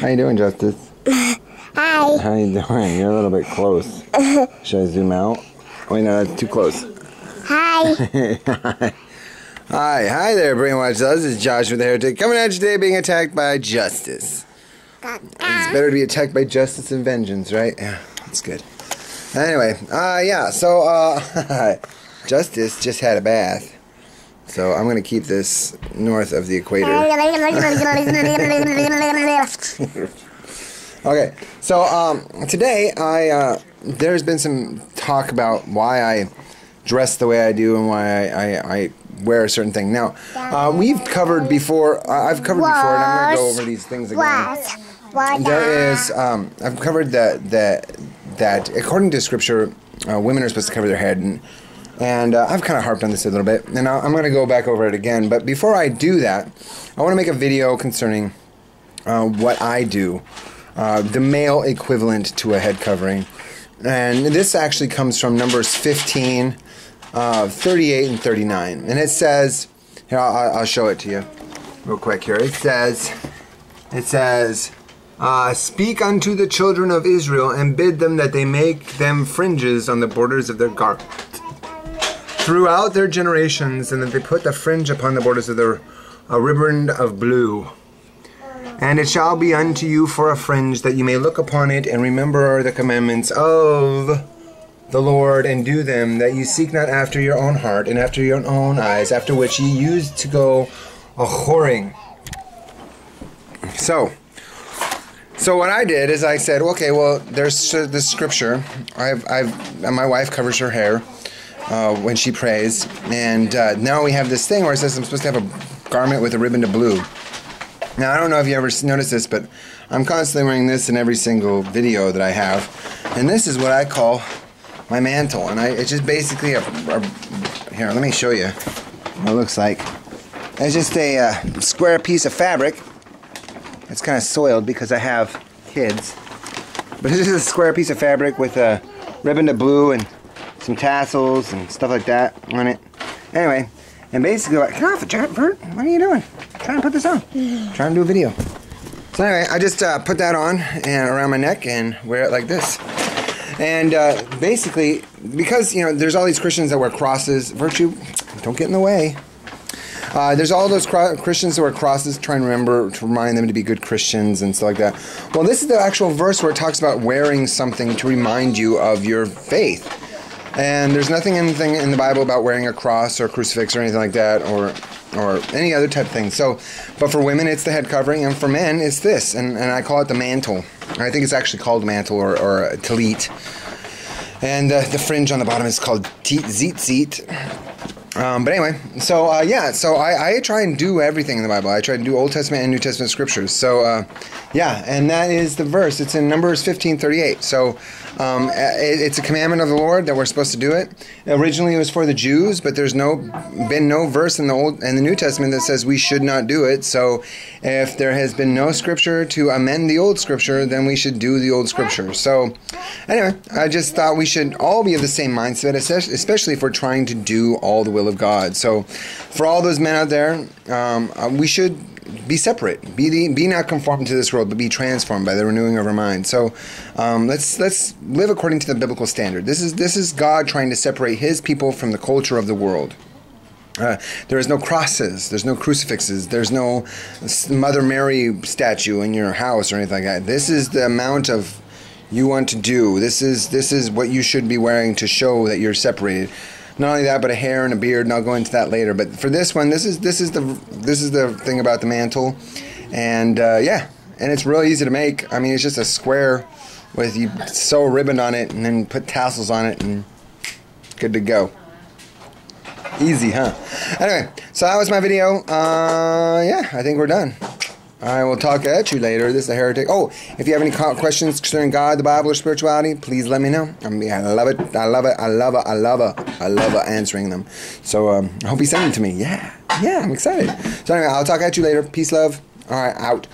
How you doing, Justice? Hi. How you doing? You're a little bit close. Should I zoom out? Wait, no, that's too close. Hi. Hi, hi there, Brainwatch This is Josh with the Heretic coming at you today being attacked by Justice. It's better to be attacked by justice and vengeance, right? Yeah, that's good. Anyway, uh, yeah, so, uh, Justice just had a bath. So I'm going to keep this north of the equator. okay, so um, today I uh, there's been some talk about why I dress the way I do and why I, I, I wear a certain thing. Now, uh, we've covered before. Uh, I've covered before, and I'm going to go over these things again. There is um, I've covered that that that according to Scripture, uh, women are supposed to cover their head and and uh, I've kind of harped on this a little bit, and I'm going to go back over it again. But before I do that, I want to make a video concerning uh, what I do, uh, the male equivalent to a head covering. And this actually comes from Numbers 15, uh, 38, and 39. And it says, here, I'll, I'll, show it to you real quick here. It says, it says, uh, Speak unto the children of Israel and bid them that they make them fringes on the borders of their garments throughout their generations, and that they put the fringe upon the borders of their a ribbon of blue. And it shall be unto you for a fringe, that you may look upon it and remember the commandments of the Lord and do them, that you seek not after your own heart and after your own eyes, after which ye used to go a whoring. So, so what I did is I said, okay, well, there's this scripture. I've, I've, my wife covers her hair uh, when she prays. And uh, now we have this thing where it says I'm supposed to have a garment with a ribbon of blue. Now, I don't know if you ever noticed this, but I'm constantly wearing this in every single video that I have. And this is what I call my mantle. And I, it's just basically a, a Here, let me show you what it looks like. It's just a uh, square piece of fabric. It's kind of soiled because I have kids. But this is a square piece of fabric with a ribbon of blue and some tassels and stuff like that on it. Anyway, and basically, like, get off it, Bert. What are you doing? I'm trying to put this on. I'm trying to do a video. So anyway, I just uh, put that on and around my neck and wear it like this. And uh, basically, because you know, there's all these Christians that wear crosses. Virtue, don't get in the way. Uh, there's all those Christians that wear crosses, trying to remember to remind them to be good Christians and stuff like that. Well, this is the actual verse where it talks about wearing something to remind you of your faith. And there's nothing anything in the Bible about wearing a cross or a crucifix or anything like that, or or any other type of thing. So, but for women, it's the head covering, and for men, it's this, and, and I call it the mantle. I think it's actually called mantle or, or talit. And uh, the fringe on the bottom is called tzitzit. Um, but anyway, so uh, yeah, so I, I, try and do everything in the Bible. I try to do Old Testament and New Testament scriptures. So uh, yeah, and that is the verse. It's in Numbers fifteen thirty eight. So um, it, it's a commandment of the Lord that we're supposed to do it. Originally, it was for the Jews, but there's no been no verse in the Old and the New Testament that says we should not do it. So if there has been no scripture to amend the old scripture, then we should do the old scripture. So anyway, I just thought we should all be of the same mindset, especially if we're trying to do all the will of God. So for all those men out there, um, uh, we should be separate. Be the, be not conformed to this world, but be transformed by the renewing of our mind. So um, let's let's live according to the biblical standard. This is this is God trying to separate His people from the culture of the world. Uh, there is no crosses. There's no crucifixes. There's no Mother Mary statue in your house or anything like that. This is the amount of you want to do. This is this is what you should be wearing to show that you're separated not only that, but a hair and a beard, and I'll go into that later. But for this one, this is this is the this is the thing about the mantle, and uh, yeah, and it's real easy to make. I mean, it's just a square with you sew a ribbon on it and then put tassels on it, and good to go. Easy, huh? Anyway, so that was my video. Uh, yeah, I think we're done. I will talk at you later. This is a heretic. Oh, if you have any questions concerning God, the Bible, or spirituality, please let me know. I mean, I love it. I love it. I love it. I love it. I love answering them. So um, I hope you send them to me. Yeah, yeah, I'm excited. So anyway, I'll talk at you later. Peace, love. All right, out.